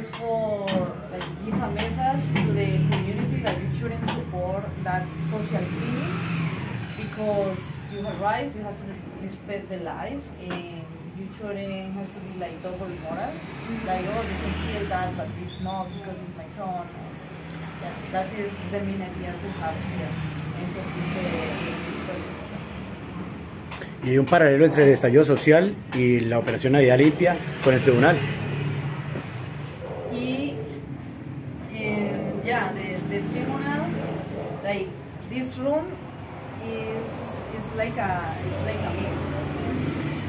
just for like give a message to the community that you shouldn't support that social cleaning because you have rights, you have to respect the life, and you shouldn't has to be like double moral. Like oh, you can kill that, but this not because it's my son. Yeah, that is the main idea to have here. Entonces, y un paralelo entre el estallido social y la operación Navidad Limpia con el tribunal. Yeah, the, the tribunal, like this room is is like a it's like a mix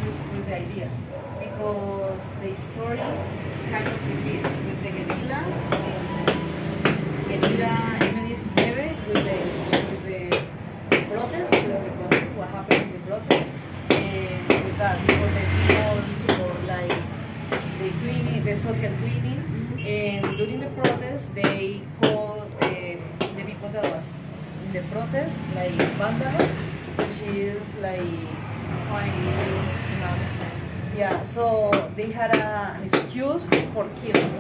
with, with the ideas. Because the story kind of repeats with the guerrilla, guerrilla M19 with the with the protest, with the protest, what happened with the protest, and with that because the people support like the cleaning, the social cleaning, and during the protest they call um, the people that was in the protest like vandalos, which is like yeah. So they had a, an excuse for killings,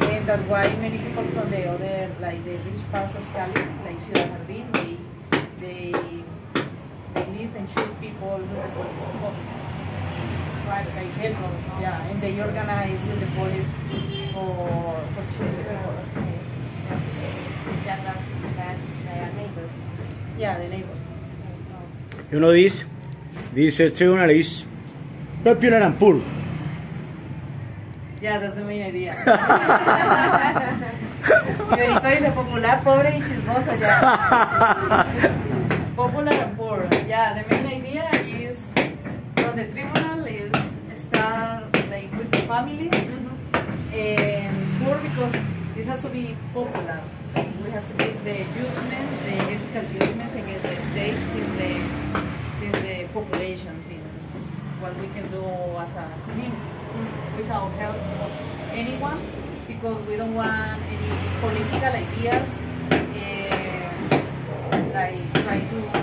and that's why many people from the other like the rich parts of Cali, like Ciudad Jardín, they they they live and shoot people with the police officers. Right, like yeah, and they organize with the police for for are neighbors? Yeah, the neighbors. Y uno dice, dice el tribunal is popular and poor. Yeah, that's the main idea. y ahorita popular, pobre y chismoso ya. popular and poor. Yeah, the main idea is from the tribunal is start like with the families Eh, and poor because this has to be popular. We have to give the judgment, the ethical judgments against the state since the since the population, since what we can do as a community without help of anyone because we don't want any political ideas and like try to